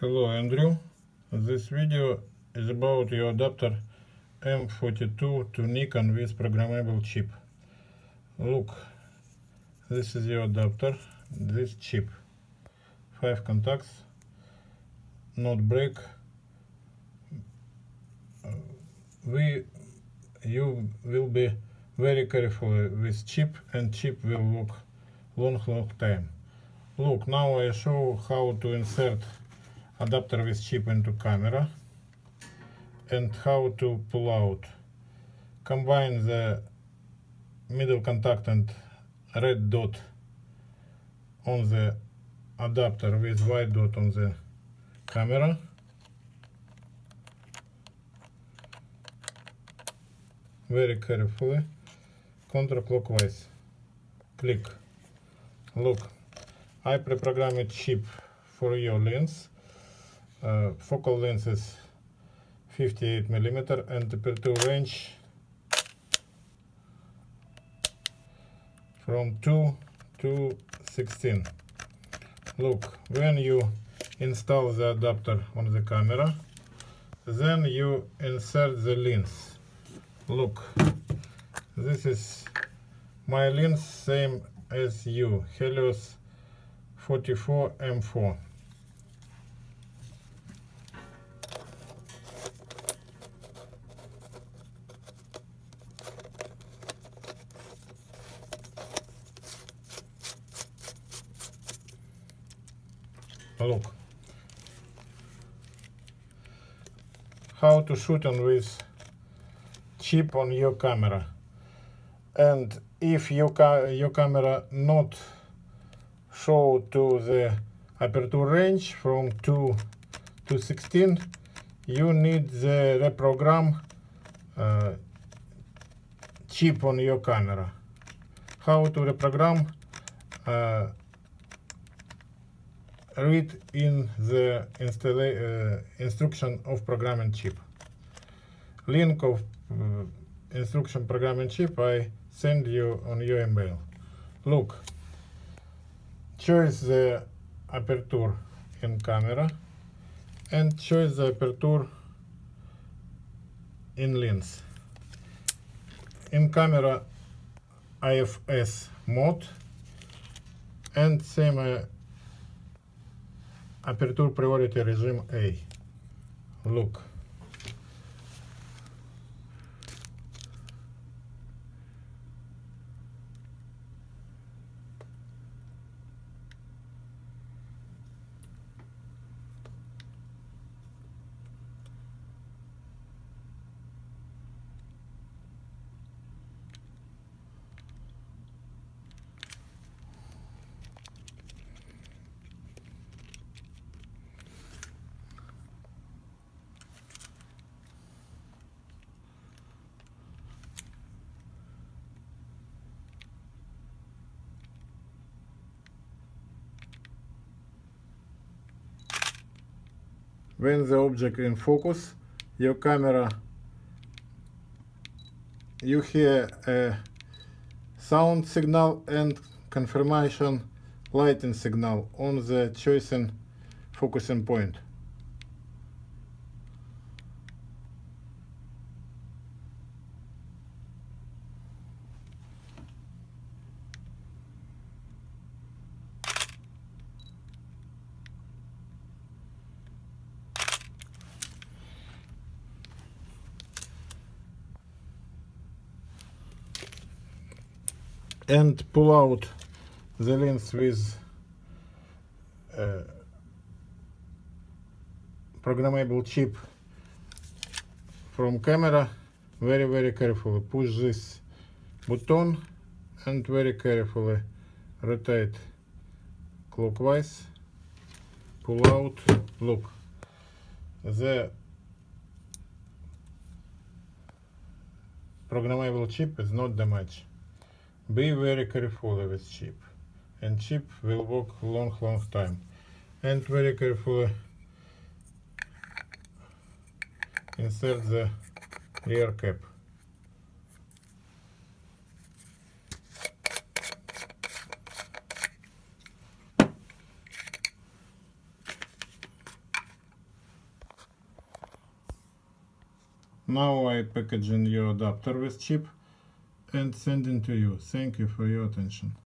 Hello Andrew. This video is about your adapter M42 to Nikon with programmable chip. Look, this is your adapter, this chip. Five contacts, not break. We, you will be very careful with chip and chip will work long long time. Look, now I show how to insert adapter with chip into camera and how to pull out. Combine the middle contact and red dot on the adapter with white dot on the camera. Very carefully, counterclockwise. Click. Look, I pre-programmed chip for your lens uh, focal length is 58 millimeter and the aperture range from 2 to 16 look when you install the adapter on the camera then you insert the lens. Look this is my lens same as you Helios 44 M4 look. How to shoot on with chip on your camera. And if your, ca your camera not show to the aperture range from 2 to 16 you need the reprogram uh, chip on your camera. How to reprogram uh, read in the uh, instruction of programming chip. Link of uh, instruction programming chip I send you on your email. Look, choose the aperture in camera and choose the aperture in lens. In camera IFS mode and same uh, Aperture Priority режим A. Look. When the object in focus your camera you hear a sound signal and confirmation lighting signal on the chosen focusing point and pull out the lens with uh, programmable chip from camera. Very very carefully push this button and very carefully rotate clockwise. Pull out look. The programmable chip is not damaged be very careful with chip. And chip will work long, long time. And very carefully uh, insert the rear cap. Now I packaging your adapter with chip and sending to you. Thank you for your attention.